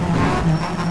Yeah.